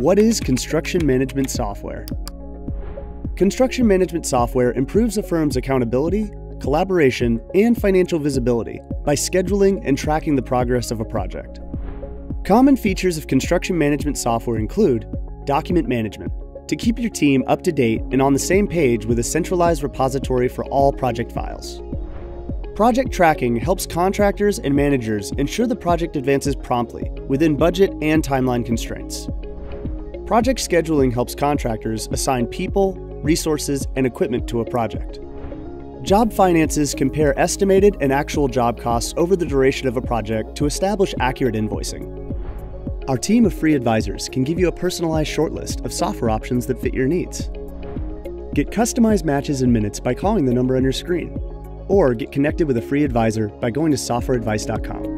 What is construction management software? Construction management software improves a firm's accountability, collaboration, and financial visibility by scheduling and tracking the progress of a project. Common features of construction management software include document management to keep your team up to date and on the same page with a centralized repository for all project files. Project tracking helps contractors and managers ensure the project advances promptly within budget and timeline constraints. Project scheduling helps contractors assign people, resources, and equipment to a project. Job finances compare estimated and actual job costs over the duration of a project to establish accurate invoicing. Our team of free advisors can give you a personalized shortlist of software options that fit your needs. Get customized matches in minutes by calling the number on your screen, or get connected with a free advisor by going to softwareadvice.com.